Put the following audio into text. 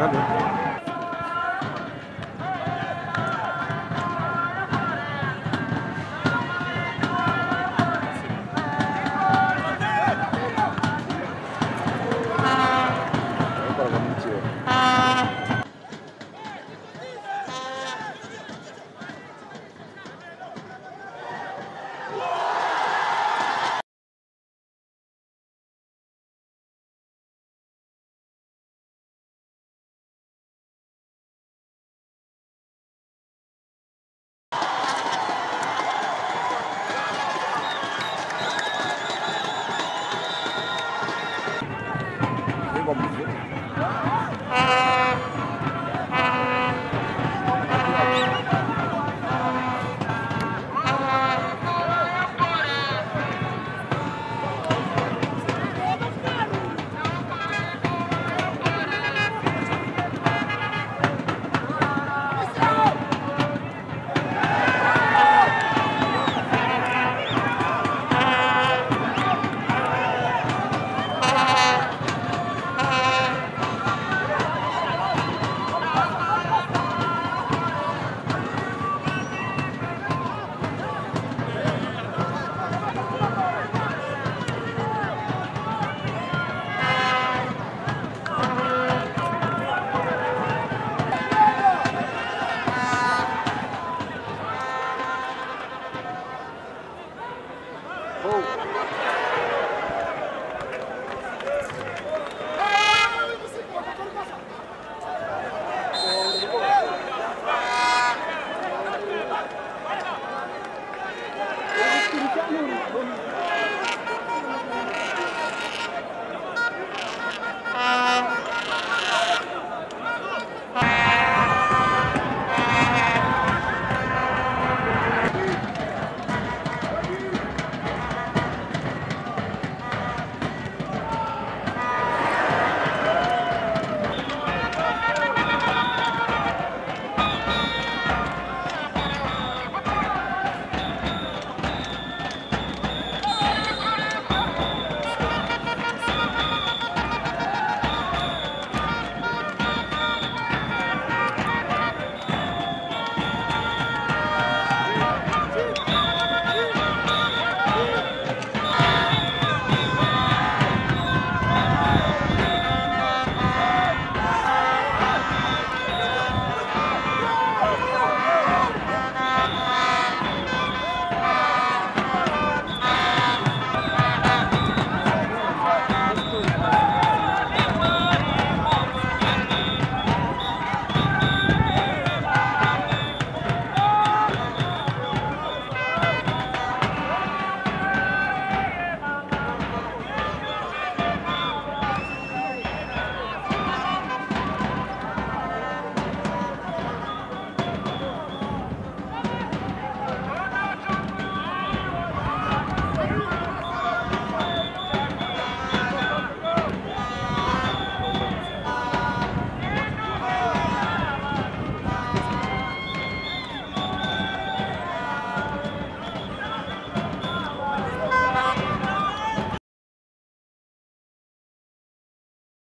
Remember.